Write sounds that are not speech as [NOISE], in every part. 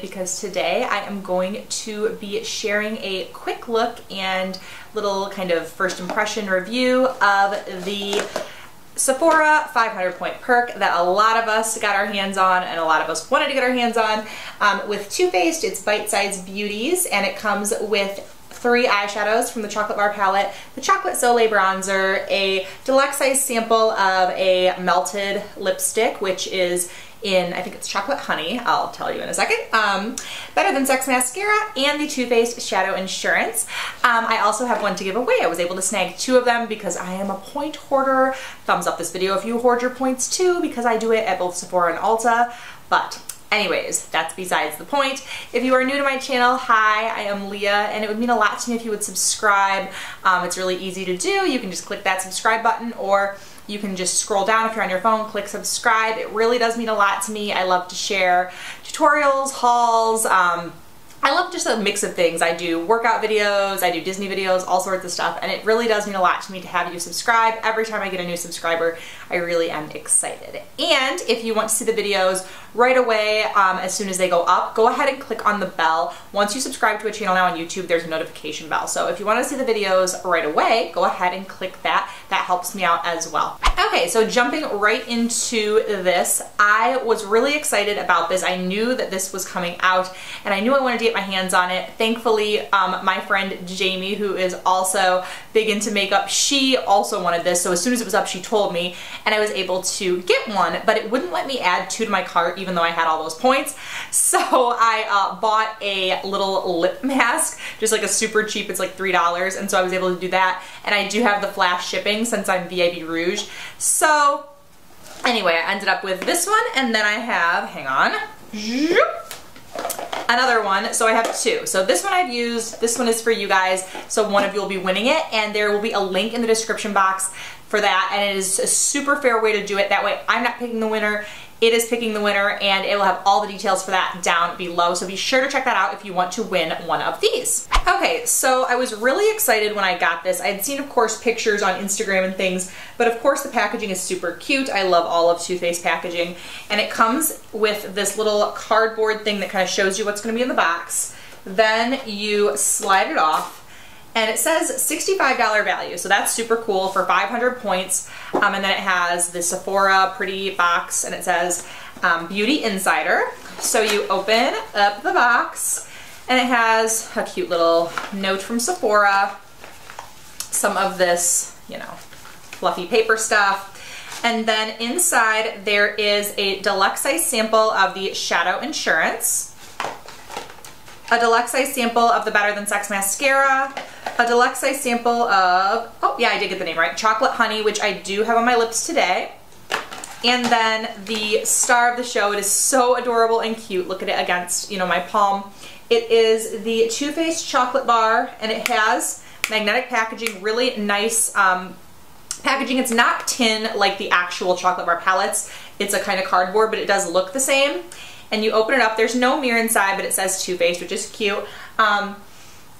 because today I am going to be sharing a quick look and little kind of first impression review of the Sephora 500 point perk that a lot of us got our hands on and a lot of us wanted to get our hands on. Um, with Too Faced, it's Bite Size Beauties and it comes with three eyeshadows from the Chocolate Bar palette, the Chocolate Soleil bronzer, a deluxe size sample of a melted lipstick, which is in, I think it's chocolate honey, I'll tell you in a second, um, Better Than Sex Mascara, and the Too Faced Shadow Insurance. Um, I also have one to give away. I was able to snag two of them because I am a point hoarder. Thumbs up this video if you hoard your points too, because I do it at both Sephora and Ulta. But Anyways, that's besides the point. If you are new to my channel, hi, I am Leah, and it would mean a lot to me if you would subscribe. Um, it's really easy to do. You can just click that subscribe button, or you can just scroll down if you're on your phone, click subscribe. It really does mean a lot to me. I love to share tutorials, hauls, um, I love just a mix of things. I do workout videos, I do Disney videos, all sorts of stuff, and it really does mean a lot to me to have you subscribe. Every time I get a new subscriber, I really am excited. And if you want to see the videos right away um, as soon as they go up, go ahead and click on the bell. Once you subscribe to a channel now on YouTube, there's a notification bell. So if you want to see the videos right away, go ahead and click that. That helps me out as well. Okay, so jumping right into this, I was really excited about this. I knew that this was coming out and I knew I wanted to get my hands on it. Thankfully, um, my friend Jamie, who is also big into makeup, she also wanted this. So as soon as it was up, she told me and I was able to get one, but it wouldn't let me add two to my cart even though I had all those points. [LAUGHS] So I uh, bought a little lip mask, just like a super cheap, it's like $3. And so I was able to do that. And I do have the flash shipping since I'm VIB Rouge. So anyway, I ended up with this one and then I have, hang on, another one. So I have two. So this one I've used, this one is for you guys. So one of you will be winning it and there will be a link in the description box for that and it is a super fair way to do it. That way I'm not picking the winner it is picking the winner and it will have all the details for that down below. So be sure to check that out if you want to win one of these. Okay, so I was really excited when I got this. I had seen, of course, pictures on Instagram and things, but of course the packaging is super cute. I love all of Too Faced packaging. And it comes with this little cardboard thing that kind of shows you what's gonna be in the box. Then you slide it off and it says $65 value, so that's super cool for 500 points. Um, and then it has the Sephora pretty box, and it says um, Beauty Insider. So you open up the box, and it has a cute little note from Sephora, some of this, you know, fluffy paper stuff. And then inside there is a deluxe size sample of the Shadow Insurance a deluxe size sample of the Better Than Sex mascara, a deluxe size sample of, oh yeah, I did get the name right, Chocolate Honey, which I do have on my lips today. And then the star of the show, it is so adorable and cute. Look at it against, you know, my palm. It is the Too Faced Chocolate Bar, and it has magnetic packaging, really nice um, packaging. It's not tin like the actual chocolate bar palettes. It's a kind of cardboard, but it does look the same and you open it up. There's no mirror inside, but it says Too Faced, which is cute. Um,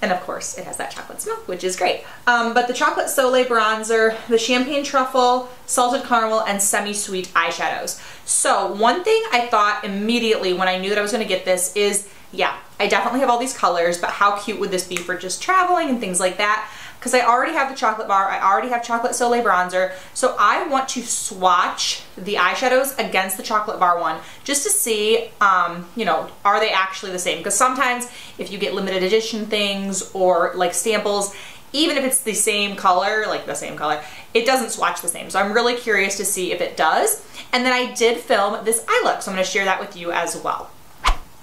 and of course, it has that chocolate smell, which is great. Um, but the Chocolate Soleil bronzer, the Champagne Truffle, Salted Caramel, and Semi-Sweet eyeshadows. So one thing I thought immediately when I knew that I was gonna get this is, yeah, I definitely have all these colors, but how cute would this be for just traveling and things like that? Because I already have the chocolate bar, I already have chocolate Soleil bronzer, so I want to swatch the eyeshadows against the chocolate bar one just to see, um, you know, are they actually the same? Because sometimes if you get limited edition things or like samples, even if it's the same color, like the same color, it doesn't swatch the same. So I'm really curious to see if it does. And then I did film this eye look, so I'm gonna share that with you as well.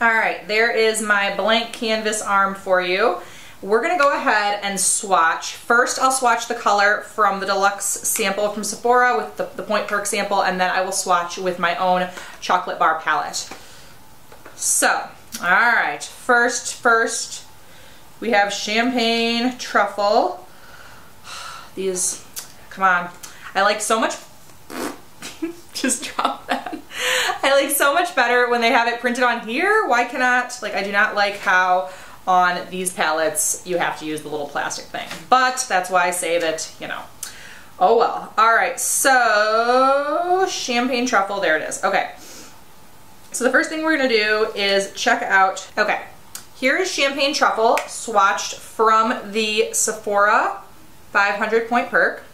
All right, there is my blank canvas arm for you. We're gonna go ahead and swatch. First, I'll swatch the color from the deluxe sample from Sephora with the, the Point Perk sample, and then I will swatch with my own chocolate bar palette. So, all right, first, first, we have Champagne Truffle. [SIGHS] These, come on. I like so much, [LAUGHS] just drop that. I like so much better when they have it printed on here. Why cannot, like I do not like how on these palettes, you have to use the little plastic thing. But that's why I say that, you know, oh well. All right, so champagne truffle, there it is. Okay. So the first thing we're gonna do is check out, okay, here is Champagne Truffle swatched from the Sephora 500 Point Perk.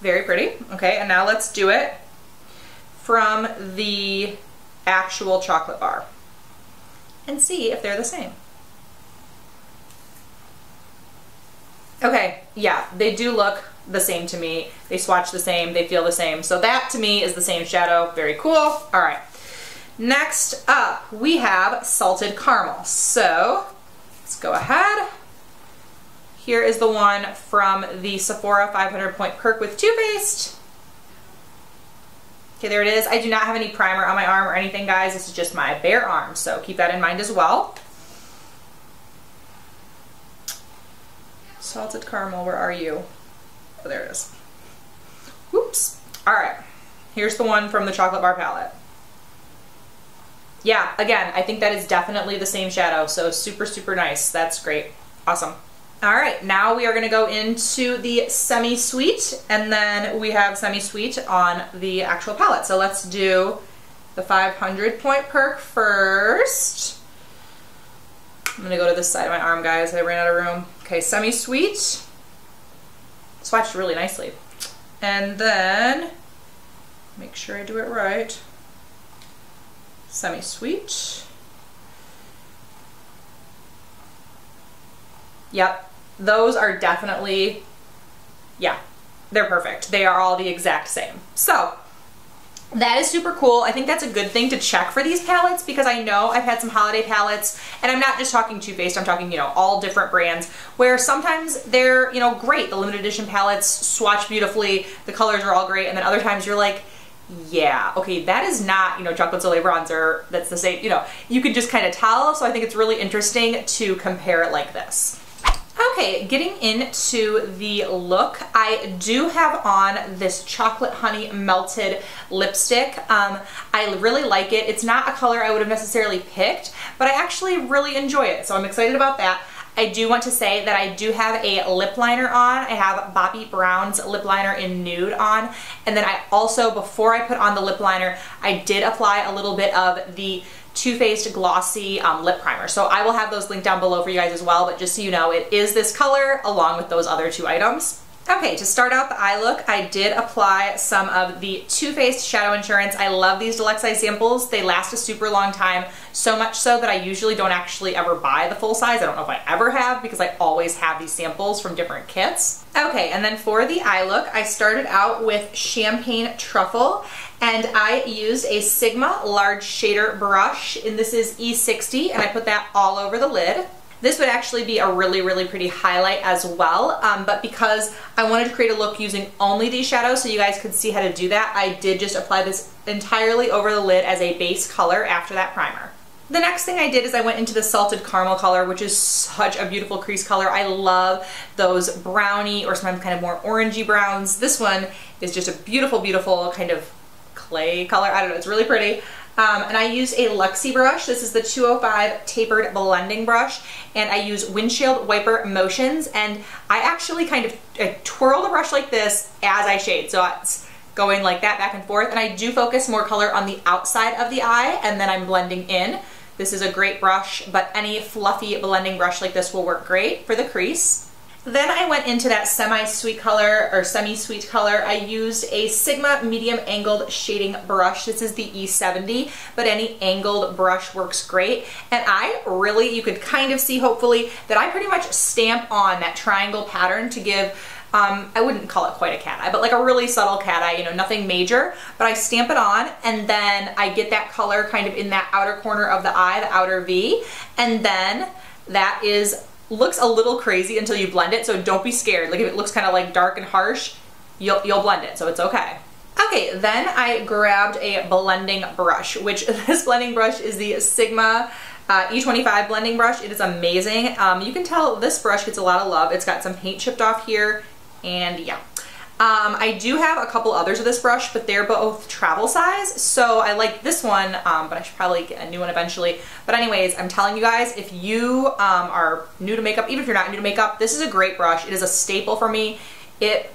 Very pretty. Okay, and now let's do it from the actual chocolate bar and see if they're the same. Okay, yeah, they do look the same to me. They swatch the same, they feel the same. So that to me is the same shadow. Very cool. All right. Next up, we have salted caramel. So let's go ahead. Here is the one from the Sephora 500 Point Perk with Too Faced. Okay, there it is. I do not have any primer on my arm or anything, guys. This is just my bare arm, so keep that in mind as well. Salted caramel, where are you? Oh, there it is. Whoops. All right, here's the one from the chocolate bar palette. Yeah, again, I think that is definitely the same shadow, so super, super nice. That's great. Awesome. All right, now we are gonna go into the semi-sweet, and then we have semi-sweet on the actual palette. So let's do the 500 point perk first. I'm gonna go to this side of my arm, guys. I ran out of room. Okay, semi-sweet. Swatched really nicely. And then, make sure I do it right. Semi-sweet. Yep, those are definitely, yeah, they're perfect. They are all the exact same. So that is super cool. I think that's a good thing to check for these palettes because I know I've had some holiday palettes and I'm not just talking Too Faced, I'm talking, you know, all different brands where sometimes they're, you know, great. The limited edition palettes swatch beautifully, the colors are all great, and then other times you're like, yeah, okay, that is not, you know, Chocolate Soleil bronzer that's the same, you know, you can just kind of tell, so I think it's really interesting to compare it like this. Okay, getting into the look, I do have on this chocolate honey melted lipstick. Um, I really like it. It's not a color I would have necessarily picked, but I actually really enjoy it, so I'm excited about that. I do want to say that I do have a lip liner on. I have Bobbi Brown's lip liner in nude on. And then I also, before I put on the lip liner, I did apply a little bit of the too Faced Glossy um, Lip Primer. So I will have those linked down below for you guys as well, but just so you know, it is this color along with those other two items. Okay, to start out the eye look, I did apply some of the Too Faced Shadow Insurance. I love these deluxe eye samples. They last a super long time, so much so that I usually don't actually ever buy the full size. I don't know if I ever have because I always have these samples from different kits. Okay, and then for the eye look, I started out with Champagne Truffle and I used a Sigma large shader brush and this is E60 and I put that all over the lid. This would actually be a really, really pretty highlight as well, um, but because I wanted to create a look using only these shadows so you guys could see how to do that, I did just apply this entirely over the lid as a base color after that primer. The next thing I did is I went into the salted caramel color, which is such a beautiful crease color. I love those brownie or sometimes kind of more orangey browns. This one is just a beautiful, beautiful kind of clay color. I don't know, it's really pretty. Um, and I use a Luxie brush. This is the 205 tapered blending brush and I use windshield wiper motions and I actually kind of I twirl the brush like this as I shade. So it's going like that back and forth and I do focus more color on the outside of the eye and then I'm blending in. This is a great brush, but any fluffy blending brush like this will work great for the crease. Then I went into that semi-sweet color or semi-sweet color. I used a Sigma medium angled shading brush. This is the E70, but any angled brush works great. And I really, you could kind of see hopefully that I pretty much stamp on that triangle pattern to give um, I wouldn't call it quite a cat eye, but like a really subtle cat eye, you know, nothing major, but I stamp it on and then I get that color kind of in that outer corner of the eye, the outer V, and then that is looks a little crazy until you blend it, so don't be scared. Like if it looks kind of like dark and harsh, you'll, you'll blend it, so it's okay. Okay, then I grabbed a blending brush, which [LAUGHS] this blending brush is the Sigma uh, E25 blending brush. It is amazing. Um, you can tell this brush gets a lot of love. It's got some paint chipped off here, and yeah. Um, I do have a couple others of this brush, but they're both travel size, so I like this one, um, but I should probably get a new one eventually. But anyways, I'm telling you guys, if you um, are new to makeup, even if you're not new to makeup, this is a great brush. It is a staple for me. It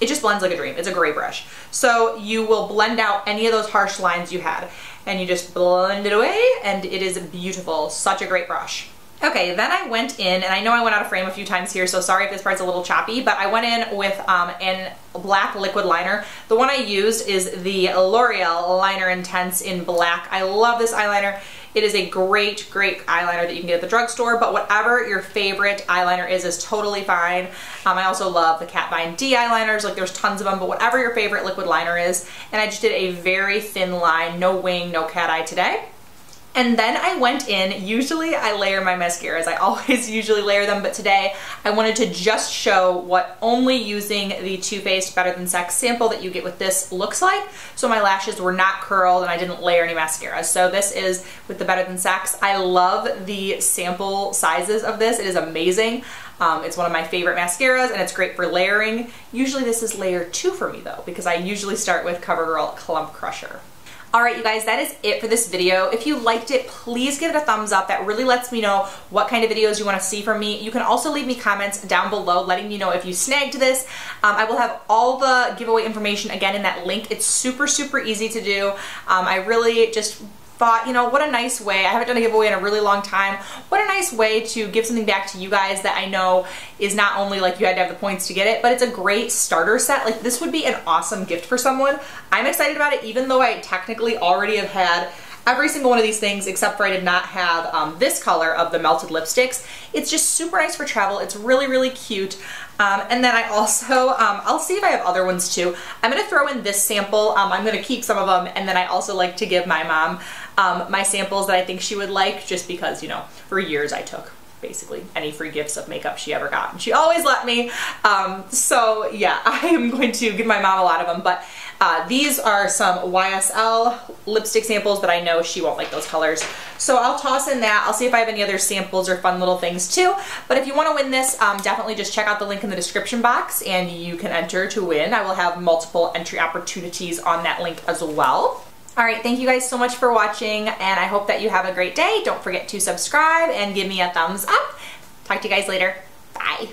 it just blends like a dream. It's a great brush. So you will blend out any of those harsh lines you had and you just blend it away and it is beautiful. Such a great brush. Okay, then I went in, and I know I went out of frame a few times here, so sorry if this part's a little choppy, but I went in with um, an black liquid liner. The one I used is the L'Oreal Liner Intense in black. I love this eyeliner. It is a great, great eyeliner that you can get at the drugstore, but whatever your favorite eyeliner is, is totally fine. Um, I also love the Kat Von D eyeliners, like there's tons of them, but whatever your favorite liquid liner is. And I just did a very thin line, no wing, no cat eye today. And then I went in, usually I layer my mascaras, I [LAUGHS] always usually layer them, but today I wanted to just show what only using the Too Faced Better Than Sex sample that you get with this looks like. So my lashes were not curled and I didn't layer any mascaras. So this is with the Better Than Sex. I love the sample sizes of this, it is amazing. Um, it's one of my favorite mascaras and it's great for layering. Usually this is layer two for me though, because I usually start with CoverGirl Clump Crusher. Alright you guys, that is it for this video. If you liked it, please give it a thumbs up. That really lets me know what kind of videos you want to see from me. You can also leave me comments down below letting me know if you snagged this. Um, I will have all the giveaway information again in that link. It's super, super easy to do. Um, I really just thought, you know, what a nice way, I haven't done a giveaway in a really long time, what a nice way to give something back to you guys that I know is not only like you had to have the points to get it, but it's a great starter set. Like this would be an awesome gift for someone. I'm excited about it even though I technically already have had every single one of these things except for I did not have um, this color of the melted lipsticks. It's just super nice for travel. It's really, really cute. Um, and then I also, um, I'll see if I have other ones too. I'm gonna throw in this sample. Um, I'm gonna keep some of them and then I also like to give my mom um, my samples that I think she would like just because, you know, for years I took basically any free gifts of makeup she ever got. And she always let me. Um, so yeah, [LAUGHS] I am going to give my mom a lot of them, but uh, these are some YSL lipstick samples that I know she won't like those colors. So I'll toss in that. I'll see if I have any other samples or fun little things too. But if you want to win this, um, definitely just check out the link in the description box and you can enter to win. I will have multiple entry opportunities on that link as well. All right, thank you guys so much for watching and I hope that you have a great day. Don't forget to subscribe and give me a thumbs up. Talk to you guys later. Bye.